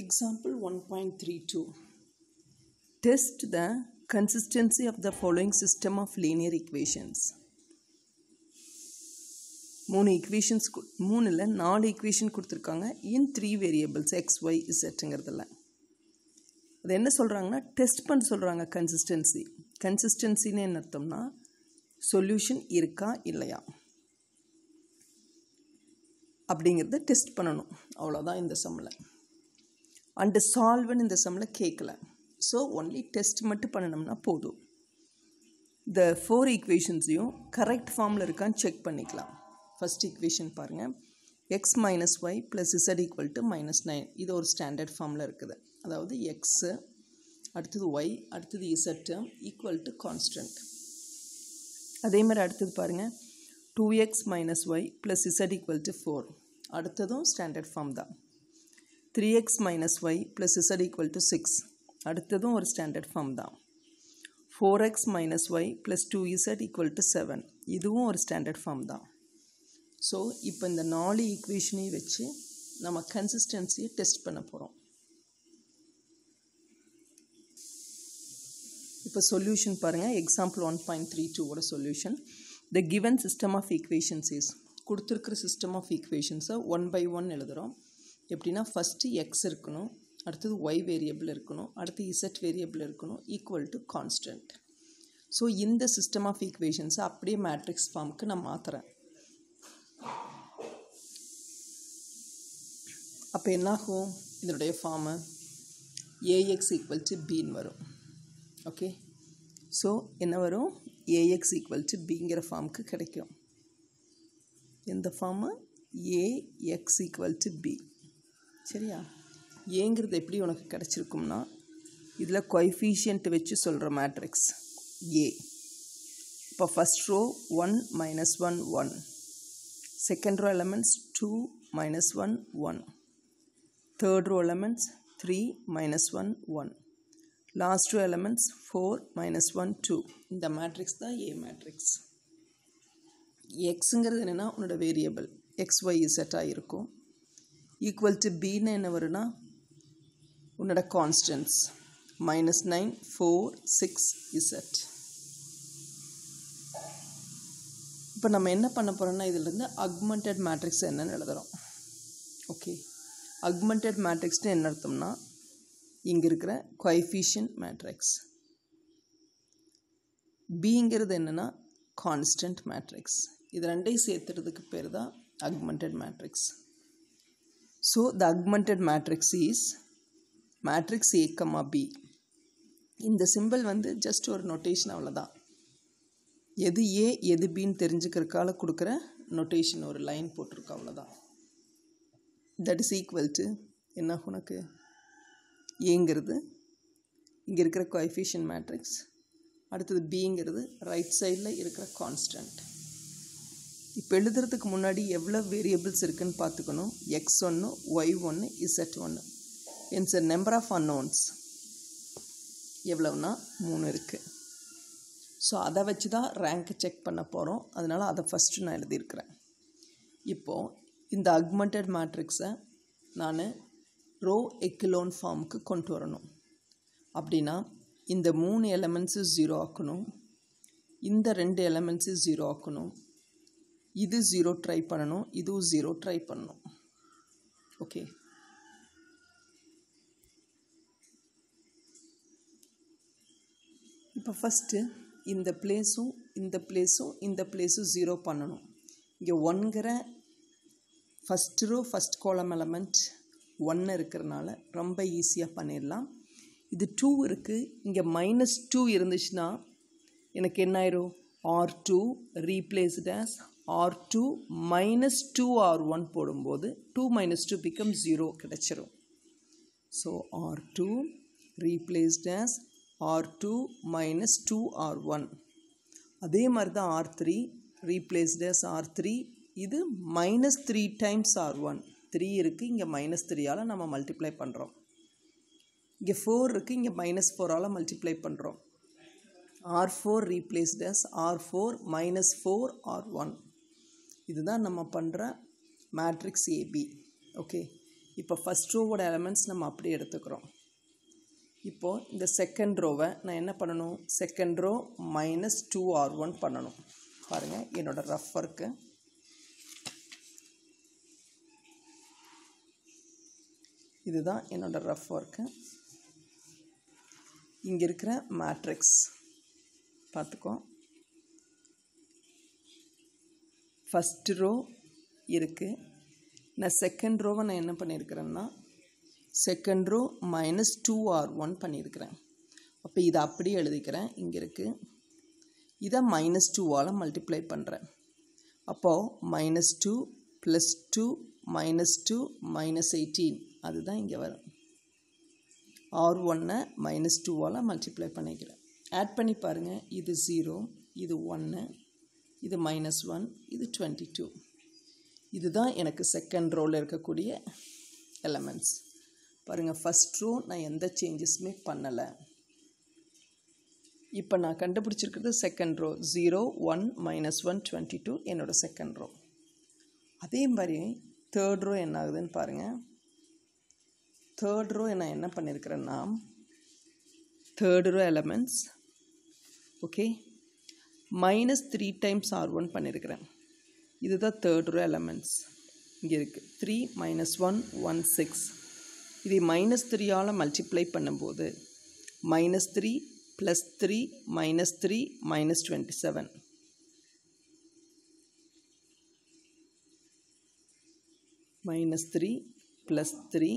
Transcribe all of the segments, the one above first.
Example 1.32 Test the consistency of the following system of linear equations. மூணு equations மூணில் நாலு equation கொடுத்துருக்காங்க. In three variables X Y இசட்டுங்கிறதுல அது என்ன சொல்கிறாங்கன்னா டெஸ்ட் பண்ண சொல்கிறாங்க கன்சிஸ்டன்சி கன்சிஸ்டன்சின்னு என்ன அர்த்தம்னா சொல்யூஷன் இருக்கா இல்லையா? அப்படிங்கிறத டெஸ்ட் பண்ணணும். அவ்வளோதான் இந்த சம்மில் அண்டு சால்வன் இந்த சம்மில் கேட்கல ஸோ ஒன்லி டெஸ்ட் மட்டும் பண்ணணும்னா போதும். இந்த ஃபோர் ஈக்குவேஷன்ஸையும் கரெக்ட் ஃபார்மில் இருக்கான்னு செக் பண்ணிக்கலாம். ஃபஸ்ட் ஈக்குவேஷன் பாருங்கள் X minus Y plus Z equal to minus nine இது ஒரு ஸ்டாண்டர்ட் ஃபார்மில் இருக்குது. அதாவது எக்ஸு அடுத்தது ஒய் அடுத்தது இசட்டு ஈக்குவல் டு கான்ஸ்டன்ட் அதே மாதிரி அடுத்தது பாருங்கள் two X minus Y plus Z equal to four அடுத்ததும் ஸ்டாண்டர்ட் ஃபார்ம் தான். Three X minus Y plus Z equal to six அடுத்ததும் ஒரு ஸ்டாண்டர்ட் ஃபார்ம் தான். Four X minus Y plus two Z equal to seven இதுவும் ஒரு standard form தான். So இப்போ இந்த நாலு ஈக்குவேஷனையும் வச்சு நம்ம கன்சிஸ்டன்சியை டெஸ்ட் பண்ண போகிறோம் இப்போ சொல்யூஷன் பாருங்கள் எக்ஸாம்பிள் ஒன் பாயிண்ட் த்ரீ டூவோட solution the given system of equations is கொடுத்துருக்குற சிஸ்டம் ஆஃப் ஈக்குவேஷன்ஸை ஒன் பை ஒன் எழுதுகிறோம் எப்படின்னா ஃபஸ்ட்டு எக்ஸ் இருக்கணும் அடுத்தது ஒய் வேரியபிள் இருக்கணும் அடுத்து இசட் வேரியபிள் இருக்கணும் ஈக்குவல் டு கான்ஸ்டன்ட் ஸோ இந்த சிஸ்டம் ஆஃப் ஈக்குவேஷன்ஸை அப்படியே மேட்ரிக்ஸ் ஃபார்முக்கு நான் மாற்றுறேன் அப்போ என்னாகும்? இதனுடைய ஃபார்மு ஏஎக்ஸ் ஈக்குவல் டு பின்னு வரும். ஓகே ஸோ என்ன வரும்? ஏஎக்ஸ் ஈக்குவல் டு பிங்கிற ஃபார்முக்கு கிடைக்கும். எந்த form A X equal to B சரியா? ஏங்கிறது எப்படி உனக்கு கிடச்சிருக்கும்னா இதில் கொய்ஃபீஷியன்ட் வச்சு சொல்கிற மேட்ரிக்ஸ் ஏ இப்போ first row one minus one one second row elements two minus one one third row elements three minus one one last row elements four minus one two இந்த matrix தான் ஏ மேட்ரிக்ஸ் எக்ஸுங்கிறது என்னென்னா உன்னோட variable X Y இசட்டாக இருக்கும் equal to பின்னு என்ன வரும்னா உன்னோட constants minus nine four six Z இப்போ நம்ம என்ன பண்ண போகிறோம்னா இதிலேருந்து அக்மெண்டட் மேட்ரிக்ஸ் என்னன்னு எழுதுகிறோம் ஓகே அக்மெண்டட் மேட்ரிக்ஸ்னு என்ன அர்த்தம்னா இங்கே இருக்கிற கொய்ஃபிஷியன் மேட்ரிக்ஸ் பிங்கிறது என்னென்னா கான்ஸ்டன்ட் மேட்ரிக்ஸ் இது ரெண்டையும் சேர்த்துறதுக்கு பேர் தான் augmented matrix so the augmented matrix is matrix A comma B இந்த சிம்பிள் வந்து ஜஸ்ட் ஒரு நொட்டேஷன் அவ்வளோதான் எது ஏ எது பின்னு தெரிஞ்சுக்கிறக்கால கொடுக்குற நொட்டேஷன் ஒரு லைன் போட்டிருக்கு அவ்வளோதான் தட் இஸ் ஈக்குவல் டு என்ன உனக்கு? ஏங்கிறது இங்கே இருக்கிற கோஎஃபிஷியன் மேட்ரிக்ஸ் அடுத்தது பிங்கிறது ரைட் சைடில் இருக்கிற கான்ஸ்டன்ட் இப்போ எழுதுறதுக்கு முன்னாடி எவ்வளோ வேரியபிள்ஸ் இருக்குதுன்னு பார்த்துக்கணும். எக்ஸ் ஒன்று ஒய் ஒன்று இசட் ஒன்று N sir number of unknowns எவ்வளோனா மூணு இருக்குது ஸோ அதை வச்சு தான் ரேங்க் செக் பண்ண போகிறோம் அதனால் அதை ஃபஸ்ட்டு நான் எழுதியிருக்கிறேன். இப்போது இந்த அக்மெண்டட் மேட்ரிக்ஸை நான் ரோ எக்கிலோன் ஃபார்முக்கு கொண்டு வரணும். அப்படின்னா இந்த மூணு எலமெண்ட்ஸு ஜீரோ ஆக்கணும். இந்த ரெண்டு எலமெண்ட்ஸு ஜீரோ ஆக்கணும். இது ஜீரோ ட்ரை பண்ணணும் இதுவும் ஜீரோ ட்ரை பண்ணணும். ஓகே இப்போ ஃபஸ்ட்டு இந்த பிளேஸும் இந்த பிளேஸும் இந்த பிளேஸும் ஜீரோ பண்ணணும். இங்கே ஒன்கிற first row first column element ஒன்று இருக்கிறனால ரொம்ப ஈஸியாக பண்ணிடலாம் இது டூ இருக்குது இங்கே மைனஸ் டூ இருந்துச்சுன்னா எனக்கு என்ன ஆயிரும்? R two replaced as R two minus two R one போடும்போது two minus two become zero கிடைச்சிரும். So R two replaced as R two minus two R one அதே மாதிரி தான் R three replaced as R three இது minus three times R one three இருக்குது இங்கே minus த்ரீயால் நம்ம multiply பண்ணுறோம் இங்கே ஃபோர் இருக்குது இங்கே மைனஸ் ஃபோரால் மல்டிப்ளை பண்ணுறோம் R four replaced as R four minus four R one இதுதான் நம்ம பண்ணுற மேட்ரிக்ஸ் ஏபி ஓகே இப்போ ஃபஸ்ட் ரோவோட எலமெண்ட்ஸ் நம்ம அப்படியே எடுத்துக்கிறோம். இப்போது இந்த செகண்ட் ரோவை நான் என்ன பண்ணணும்? Second row minus two R one பண்ணணும். பாருங்கள் என்னோடய ரஃப் ஒர்க்கு இதுதான் என்னோடய ரஃப் ஒர்க்கு இங்கே இருக்கிற மேட்ரிக்ஸ் பார்த்துக்கோ. ஃபஸ்ட்டு ரோ இருக்குது நான் செகண்ட் ரோவை நான் என்ன பண்ணியிருக்கிறேன்னா second row minus two R one பண்ணியிருக்கிறேன் அப்போ இதை அப்படியே எழுதிக்கிறேன். இங்கே இருக்குது இதை மைனஸ் டூவால் மல்டிப்ளை பண்ணுறேன் அப்போது minus two plus two minus two minus eighteen அதுதான் இங்கே வரும். ஆர் ஒன்னை மைனஸ் டூவால் மல்டிப்ளை பண்ணிக்கிறேன். ஆட் பண்ணி பாருங்கள் இது ஜீரோ இது ஒன்று இது மைனஸ் ஒன் இது டுவெண்ட்டி டூ இதுதான் எனக்கு செகண்ட் ரோவில் இருக்கக்கூடிய எலமெண்ட்ஸ் பாருங்கள் ஃபஸ்ட் ரோ நான் எந்த சேஞ்சஸுமே பண்ணலை. இப்போ நான் கண்டுபிடிச்சிருக்கிறது second row zero one minus one twenty two என்னோடய செகண்ட் ரோ அதே மாதிரி தேர்ட் ரோ என்ன ஆகுதுன்னு பாருங்கள் தேர்ட் ரோ நான் என்ன பண்ணியிருக்கிறேன்னா third row elements okay minus three times R one பண்ணியிருக்கிறேன் இதுதான் தேர்ட் ரோ எலமெண்ட்ஸ் இங்கே இருக்குது three minus one one six இதை மைனஸ் த்ரீயால் மல்டிப்ளை பண்ணும்போது minus three plus three minus three minus twenty seven minus three plus three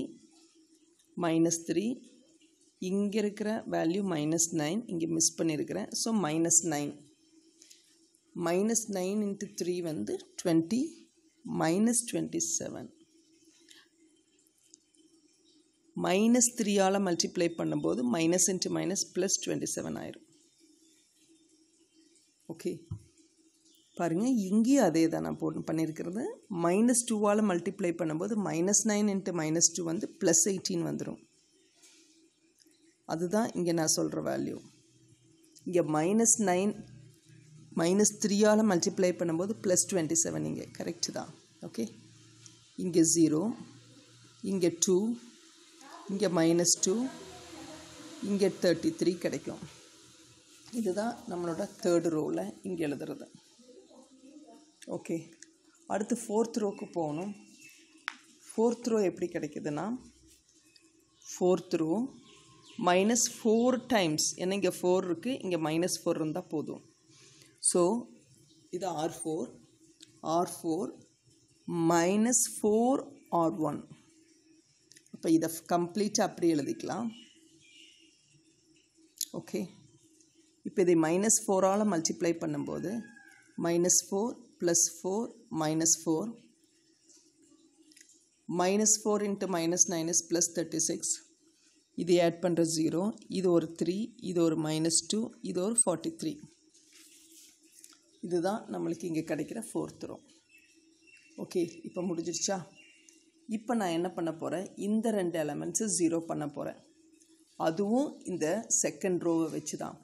minus three இங்கே இருக்கிற value minus nine இங்கே மிஸ் பண்ணியிருக்கிறேன் so minus nine minus nine into three வந்து twenty minus twenty seven minus த்ரீயால் multiply பண்ணும்போது minus into minus plus twenty seven ஆயிரும். Okay பாருங்கள் இங்கேயும் அதே தான் நான் போட்டு பண்ணியிருக்கிறது மைனஸ் டூவால் மல்டிப்ளை பண்ணும்போது minus nine into minus two வந்து ப்ளஸ் எயிட்டீன் வந்துடும் அதுதான் இங்கே நான் சொல்கிற வேல்யூ இங்கே மைனஸ் நைன் மைனஸ் த்ரீயால் மல்டிப்ளை பண்ணும்போது ப்ளஸ் டுவெண்ட்டி செவன் இங்கே. கரெக்டு தான். ஓகே இங்கே ஜீரோ இங்கே டூ இங்கே மைனஸ் டூ இங்கே தேர்ட்டி த்ரீ கிடைக்கும். இதுதான் நம்மளோட தேர்டு ரோவில் இங்கே எழுதுறது. ஓகே அடுத்து ஃபோர்த் ரோக்கு போகணும். ஃபோர்த் ரோ எப்படி கிடைக்குதுன்னா fourth row minus four times ஏன்னா இங்கே ஃபோர் இருக்குது இங்கே மைனஸ் ஃபோர் இருந்தால் போதும். ஸோ இது R four R four minus four R one அப்போ இதை கம்ப்ளீட்டாக அப்படி எழுதிக்கலாம். ஓகே இப்போ இதை மைனஸ் ஃபோரால் மல்டிப்ளை பண்ணும்போது minus four plus four minus four minus four into minus nines plus thirty six இது ஆட் பண்ணுற ஜீரோ இது ஒரு த்ரீ இது ஒரு மைனஸ் டூ இது ஒரு ஃபார்ட்டி த்ரீ இதுதான் நம்மளுக்கு இங்கே கிடைக்கிற ஃபோர்த் ரோ ஓகே இப்போ முடிஞ்சிருச்சா? இப்போ நான் என்ன பண்ண போகிறேன் இந்த ரெண்டு எலமெண்ட்ஸு ஜீரோ பண்ண போகிறேன் அதுவும் இந்த செகண்ட் ரோவை வச்சு தான்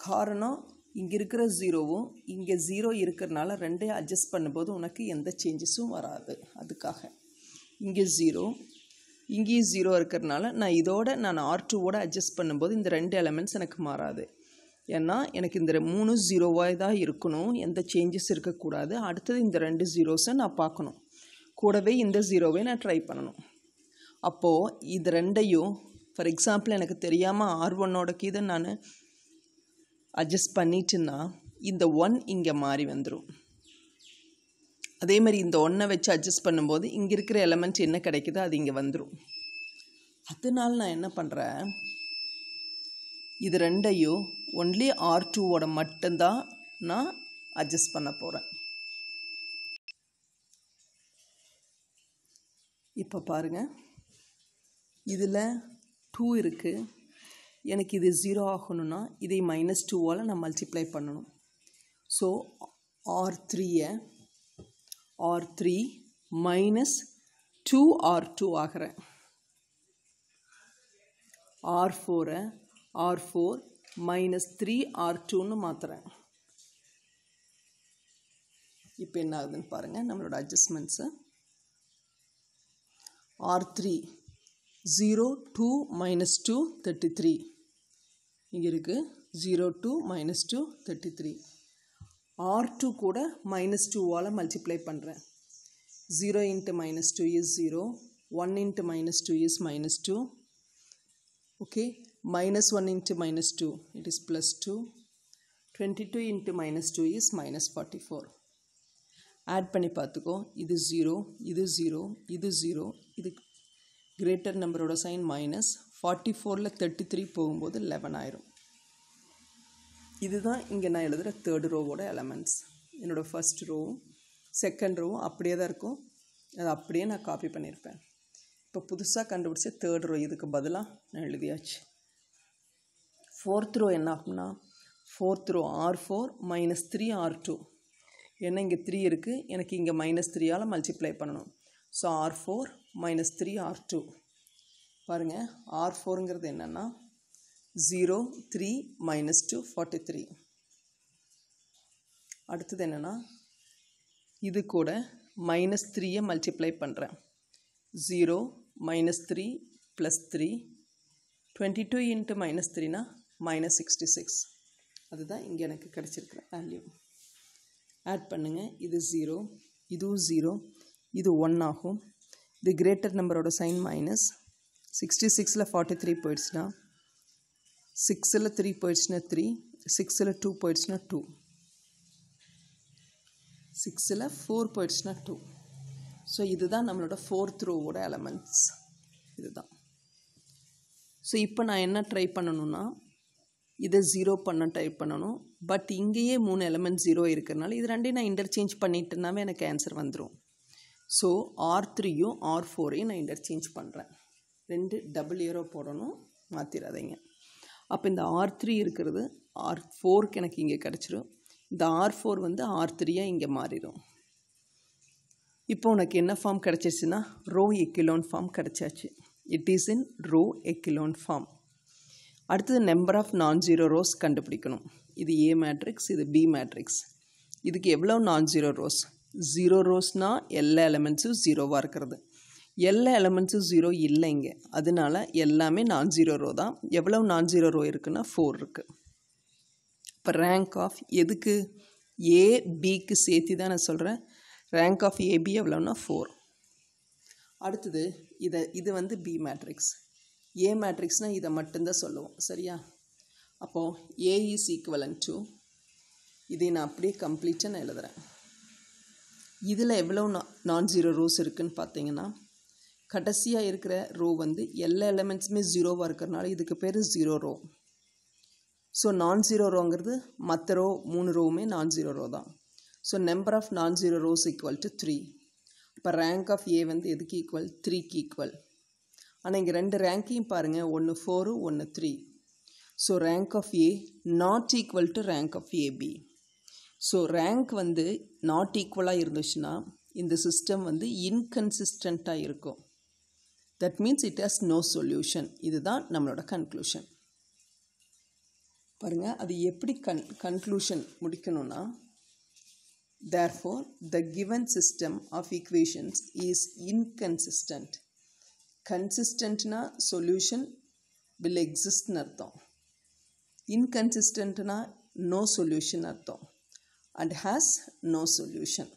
காரணம் இங்கே இருக்கிற ஜீரோவும் இங்கே ஜீரோ இருக்கிறனால ரெண்டையும் அட்ஜஸ்ட் பண்ணும்போது உனக்கு எந்த சேஞ்சஸும் வராது. அதுக்காக. இங்கே ஜீரோ இங்கேயும் ஜீரோ இருக்கிறனால நான் இதோட நான் ஆர் டூவோட அட்ஜஸ்ட் பண்ணும்போது இந்த ரெண்டு எலமெண்ட்ஸ் எனக்கு மாறாது. ஏன்னா எனக்கு இந்த மூணு ஜீரோவாக தான் இருக்கணும். எந்த சேஞ்சஸ் இருக்கக்கூடாது. அடுத்தது இந்த ரெண்டு ஜீரோஸை நான் பார்க்கணும். கூடவே இந்த ஜீரோவை நான் ட்ரை பண்ணணும். அப்போது இது ரெண்டையும் ஃபார் எக்ஸாம்பிள் எனக்கு தெரியாமல் ஆர் ஒன்னோட கீதை நான் அட்ஜஸ்ட் பண்ணிட்டுன்னா இந்த ஒன் இங்கே மாறி வந்துடும் அதே மாதிரி இந்த ஒன்றை வச்சு அட்ஜஸ்ட் பண்ணும்போது இங்கே இருக்கிற எலமெண்ட் என்ன கிடைக்குதோ அது இங்கே வந்துடும் அதனால நான் என்ன பண்ணுறேன் இது ரெண்டையும் ஒன்லி ஆர் டூவோட மட்டும்தான் நான் அட்ஜஸ்ட் பண்ண போகிறேன் இப்போ பாருங்கள் இதில் டூ இருக்குது எனக்கு இது ஜீரோ ஆகணும்னா இதை மைனஸ் டூவால் நான் மல்டிப்ளை பண்ணணும். ஸோ ஆர் த்ரீயை R three minus two R two ஆகிறேன். ஆர் ஃபோரை R four minus three R டூன்னு மாற்றுறேன் இப்போ என்ன ஆகுதுன்னு பாருங்கள் நம்மளோட adjustments R three zero two minus two thirty three இங்கே இருக்குது zero two minus two thirty three R two கூட மைனஸ் டூவால் மல்டிப்ளை பண்ணுறேன் zero into minus two is zero one into minus two is minus two okay minus one into minus two it is plus two twenty two into minus two is minus forty four add பண்ணி பார்த்துக்கோ இது zero இது zero இது zero இது greater நம்பரோட sign minus forty ஃபோரில் thirty three போகும்போது eleven ஆயிரும். இதுதான் இங்கே நான் எழுதுகிற தேர்ட் ரோவோட எலமெண்ட்ஸ் என்னோடய ஃபஸ்ட் ரோவும் செகண்ட் ரோவும் அப்படியே தான் இருக்கும். அதை அப்படியே நான் காப்பி பண்ணியிருப்பேன் இப்போ புதுசாக கண்டுபிடிச்ச தேர்ட் ரோ இதுக்கு பதிலாக நான் எழுதியாச்சு. ஃபோர்த் ரோ என்ன ஆகும்னா fourth row R four minus three R two ஏன்னா இங்கே த்ரீ இருக்குது எனக்கு இங்கே மைனஸ் த்ரீயால் மல்டிப்ளை பண்ணணும். So R four minus three R two பாருங்கள் ஆர் ஃபோருங்கிறது என்னென்னா zero three minus two forty three அடுத்தது என்னென்னா இது கூட மைனஸ் த்ரீயை மல்டிப்ளை பண்ணுறேன் zero minus three plus three twenty two into minus த்ரீனா minus sixty six அதுதான் இங்கே எனக்கு கிடச்சிருக்கிற வேல்யூ ஆட் பண்ணுங்கள் இது ஜீரோ இதுவும் ஜீரோ இது ஒன் ஆகும். இது கிரேட்டர் நம்பரோட சைன் மைனஸ் சிக்ஸ்டி சிக்ஸில் ஃபார்ட்டி த்ரீ போயிடுச்சுன்னா சிக்ஸில் த்ரீ போயிடுச்சுன்னா த்ரீ சிக்ஸில் டூ போயிடுச்சுன்னா டூ. சிக்ஸில் ஃபோர் போயிடுச்சுன்னா டூ. ஸோ இதுதான் நம்மளோட ஃபோர்த் ரோவோட எலமெண்ட்ஸ் இதுதான். ஸோ இப்போ நான் என்ன ட்ரை பண்ணணும்னா இதை ஜீரோ பண்ண ட்ரை பண்ணணும். பட் இங்கேயே மூணு எலமெண்ட் ஜீரோ இருக்கிறனால இது ரெண்டையும் நான் இன்டர்சேஞ்ச் பண்ணிட்டேன்னாவே எனக்கு ஆன்சர் வந்துடும் ஸோ ஆர் த்ரீயும் ஆர் ஃபோரையும் நான் இன்டர்சேஞ்ச் பண்ணுறேன் ரெண்டு டபுள் ஏரோ போடணும் மாற்றிடாதீங்க அப்போ இந்த ஆர் த்ரீ இருக்கிறது. ஆர் ஃபோருக்கு எனக்கு இங்கே கிடச்சிரும். இந்த ஆர் ஃபோர் வந்து ஆர் த்ரீயாக இங்கே மாறிடும் இப்போ உனக்கு என்ன ஃபார்ம் கிடச்சிருச்சுன்னா row echelon form கிடச்சாச்சு. It is in row echelon form அடுத்தது number of non zero rows கண்டுபிடிக்கணும். இது ஏ மேட்ரிக்ஸ் இது பி மேட்ரிக்ஸ் இதுக்கு எவ்வளோ நான் ஜீரோ ரோஸ் ஜீரோ ரோஸ்னால் எல்லா எலமெண்ட்ஸும் ஜீரோவாக இருக்கிறது. எல்லா எலமெண்ட்ஸும் ஜீரோ இல்லைங்க. அதனால எல்லாமே நான் ஜீரோ ரோ தான். எவ்வளோ நான் ஜீரோ ரோ இருக்குன்னா ஃபோர் இருக்குது இப்போ ரேங்க் ஆஃப் எதுக்கு? ஏ பிக்கு சேர்த்து தான் நான் சொல்கிறேன் ரேங்க் ஆஃப் ஏபி எவ்வளோன்னா ஃபோர் அடுத்தது இதை இது வந்து பி மேட்ரிக்ஸ் ஏ மேட்ரிக்ஸ்னால் இதை மட்டும்தான் சொல்லுவோம். சரியா? அப்போது ஏ இஸ் ஈக்குவலன் டு இதை நான் அப்படியே கம்ப்ளீட்டாக நான் எழுதுகிறேன் இதில் எவ்வளோ நான் ஜீரோ ரூஸ் இருக்குதுன்னு பார்த்தீங்கன்னா கடைசியாக இருக்கிற ரோ வந்து எல்லா எலமெண்ட்ஸுமே ஜீரோவாக இருக்கிறனால இதுக்கு பேர் zero row so non zero ரோங்கிறது மற்ற ரோ மூணு ரோவுமே நான் ஜீரோ ரோ தான். So number of non zero rows equal to three இப்போ ரேங்க் ஆஃப் ஏ வந்து எதுக்கு ஈக்குவல் த்ரீக்கு ஈக்குவல் ஆனால் இங்கே ரெண்டு ரேங்க்கையும் பாருங்கள் ஒன்று ஃபோரு ஒன்று three so rank of A not equal to rank of AB so rank வந்து நாட் ஈக்குவலாக இருந்துச்சுன்னா இந்த சிஸ்டம் வந்து இன்கன்சிஸ்டண்ட்டாக இருக்கும். That means it has no solution இதுதான் நம்மளோட கன்க்ளூஷன் பாருங்கள் அது எப்படி கன் conclusion முடிக்கணும்னா therefore the given system of equations is inconsistent கன்சிஸ்டன்ட்னா solution will எக்ஸிஸ்ட்னு அர்த்தம். இன்கன்சிஸ்டன்ட்னா நோ சொல்யூஷன் அர்த்தம். And has no solution